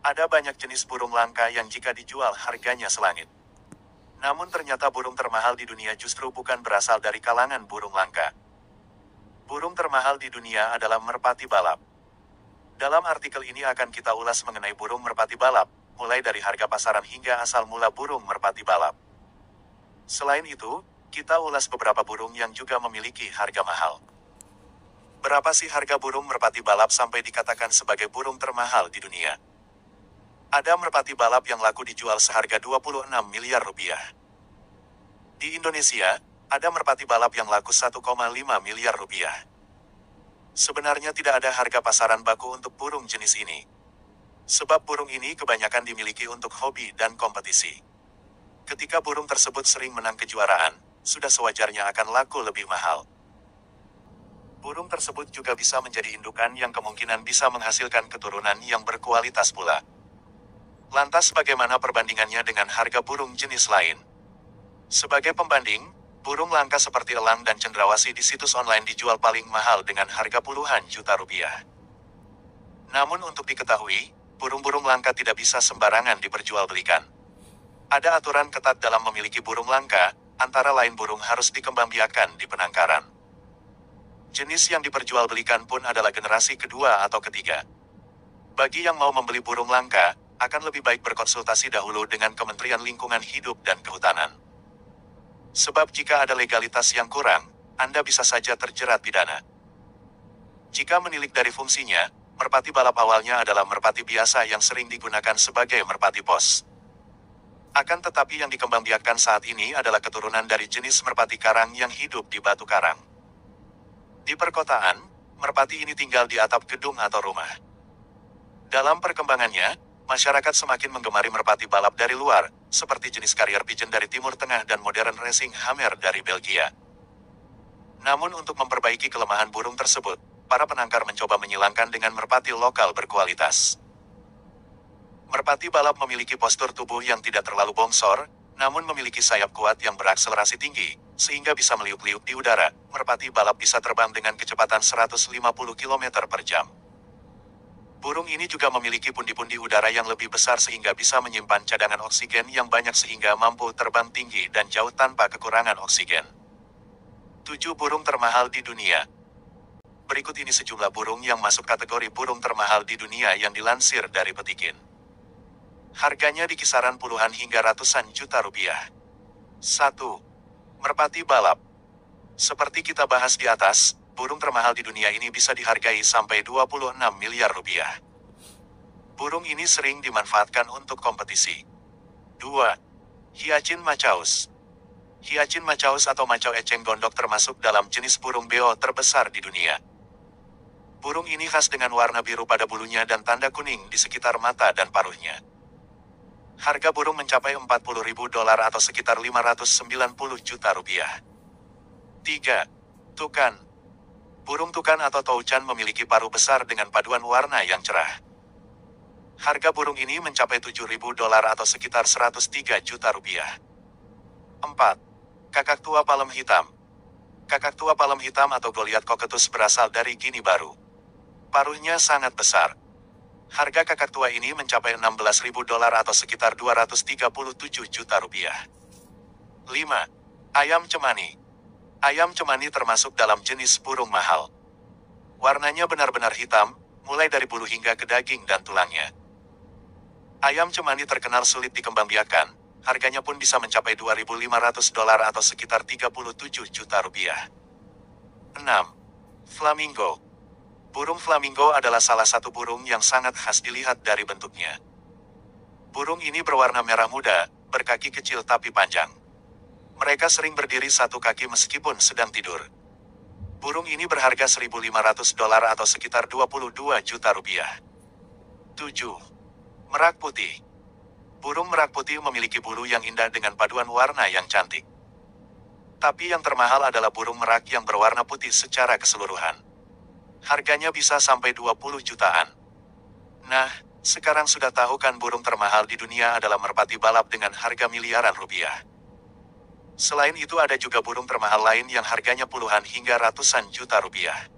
Ada banyak jenis burung langka yang jika dijual harganya selangit. Namun ternyata burung termahal di dunia justru bukan berasal dari kalangan burung langka. Burung termahal di dunia adalah merpati balap. Dalam artikel ini akan kita ulas mengenai burung merpati balap, mulai dari harga pasaran hingga asal mula burung merpati balap. Selain itu, kita ulas beberapa burung yang juga memiliki harga mahal. Berapa sih harga burung merpati balap sampai dikatakan sebagai burung termahal di dunia? Ada merpati balap yang laku dijual seharga 26 miliar rupiah. Di Indonesia, ada merpati balap yang laku 1,5 miliar rupiah. Sebenarnya tidak ada harga pasaran baku untuk burung jenis ini. Sebab burung ini kebanyakan dimiliki untuk hobi dan kompetisi. Ketika burung tersebut sering menang kejuaraan, sudah sewajarnya akan laku lebih mahal. Burung tersebut juga bisa menjadi indukan yang kemungkinan bisa menghasilkan keturunan yang berkualitas pula. Lantas bagaimana perbandingannya dengan harga burung jenis lain? Sebagai pembanding, burung langka seperti elang dan cendrawasih di situs online dijual paling mahal dengan harga puluhan juta rupiah. Namun untuk diketahui, burung-burung langka tidak bisa sembarangan diperjualbelikan. Ada aturan ketat dalam memiliki burung langka, antara lain burung harus dikembangbiakan di penangkaran. Jenis yang diperjualbelikan pun adalah generasi kedua atau ketiga. Bagi yang mau membeli burung langka, akan lebih baik berkonsultasi dahulu dengan Kementerian Lingkungan Hidup dan Kehutanan. Sebab jika ada legalitas yang kurang, Anda bisa saja terjerat pidana. Jika menilik dari fungsinya, merpati balap awalnya adalah merpati biasa yang sering digunakan sebagai merpati pos. Akan tetapi yang dikembangbiakkan saat ini adalah keturunan dari jenis merpati karang yang hidup di batu karang. Di perkotaan, merpati ini tinggal di atap gedung atau rumah. Dalam perkembangannya, masyarakat semakin menggemari merpati balap dari luar, seperti jenis Carrier Pigeon dari Timur Tengah dan modern Racing Hammer dari Belgia. Namun untuk memperbaiki kelemahan burung tersebut, para penangkar mencoba menyilangkan dengan merpati lokal berkualitas. Merpati balap memiliki postur tubuh yang tidak terlalu bongsor, namun memiliki sayap kuat yang berakselerasi tinggi, sehingga bisa meliuk-liuk di udara. Merpati balap bisa terbang dengan kecepatan 150 km per jam. Burung ini juga memiliki pundi-pundi udara yang lebih besar sehingga bisa menyimpan cadangan oksigen yang banyak sehingga mampu terbang tinggi dan jauh tanpa kekurangan oksigen. 7 burung termahal di dunia. Berikut ini sejumlah burung yang masuk kategori burung termahal di dunia yang dilansir dari Petikin. Harganya di kisaran puluhan hingga ratusan juta rupiah. 1. Merpati balap. Seperti kita bahas di atas, burung termahal di dunia ini bisa dihargai sampai 26 miliar rupiah. Burung ini sering dimanfaatkan untuk kompetisi. 2. Hyacin macaus. Hyacin macaus atau macau eceng gondok termasuk dalam jenis burung beo terbesar di dunia. Burung ini khas dengan warna biru pada bulunya dan tanda kuning di sekitar mata dan paruhnya. Harga burung mencapai 40 ribu dolar atau sekitar 590 juta rupiah. 3. Tukan. Burung tukan atau toucan memiliki paruh besar dengan paduan warna yang cerah. Harga burung ini mencapai 7.000 dolar atau sekitar 103 juta rupiah. 4. Kakak tua palem hitam. Kakak tua palem hitam atau Goliath coquetus berasal dari Gini Baru. Paruhnya sangat besar. Harga kakak tua ini mencapai 16.000 dolar atau sekitar 237 juta rupiah. 5. Ayam cemani. Ayam cemani termasuk dalam jenis burung mahal. Warnanya benar-benar hitam, mulai dari bulu hingga ke daging dan tulangnya. Ayam cemani terkenal sulit dikembangbiakan, harganya pun bisa mencapai 2.500 dolar atau sekitar 37 juta rupiah. 6. Flamingo. Burung flamingo adalah salah satu burung yang sangat khas dilihat dari bentuknya. Burung ini berwarna merah muda, berkaki kecil tapi panjang. Mereka sering berdiri satu kaki meskipun sedang tidur. Burung ini berharga 1.500 dolar atau sekitar 22 juta rupiah. 7. Merak putih. Burung merak putih memiliki bulu yang indah dengan paduan warna yang cantik. Tapi yang termahal adalah burung merak yang berwarna putih secara keseluruhan. Harganya bisa sampai 20 jutaan. Nah, sekarang sudah tahu kan burung termahal di dunia adalah merpati balap dengan harga miliaran rupiah. Selain itu ada juga burung termahal lain yang harganya puluhan hingga ratusan juta rupiah.